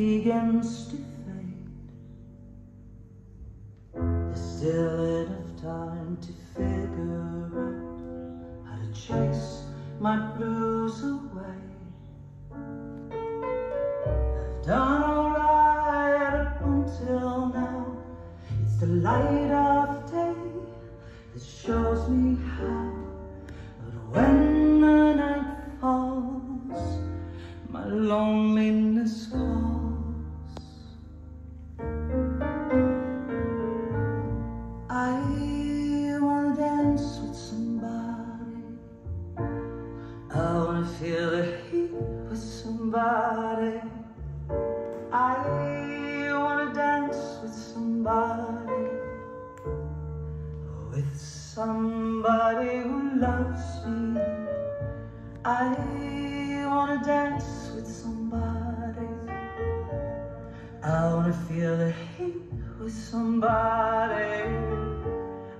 begins to fade. There's still enough time to figure out how to chase my blues away. I've done alright up until now. It's the light feel heat with somebody. I wanna dance with somebody. With somebody who loves me. I wanna dance with somebody. I wanna feel the heat with somebody.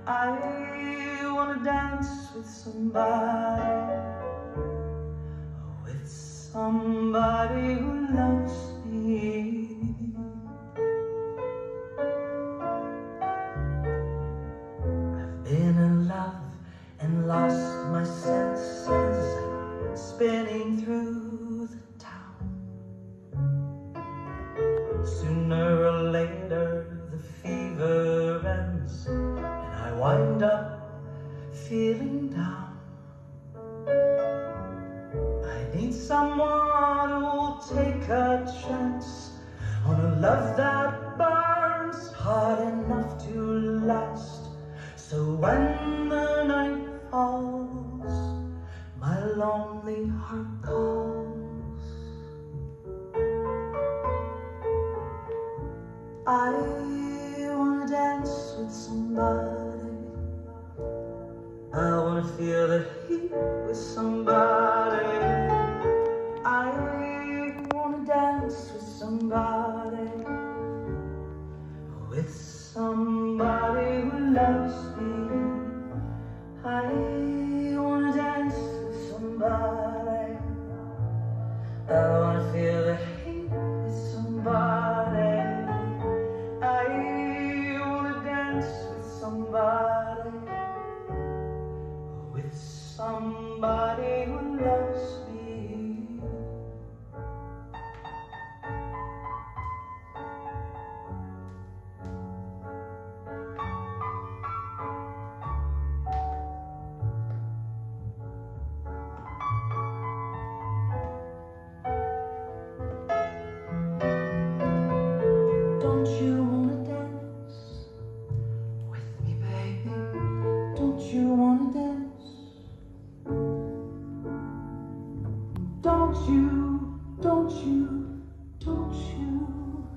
I wanna dance with somebody. My senses, spinning through the town. Sooner or later, the fever ends, and I wind up feeling down. I need someone who'll take a chance on a love that burns hard enough to last. So when the night falls, my lonely heart calls. I wanna dance with somebody. I wanna feel the heat with somebody. I wanna dance with somebody. With somebody who loves somebody who loves me. Don't you wanna dance with me, baby? Don't you wanna dance? Don't you, don't you, don't you,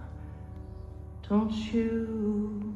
don't you?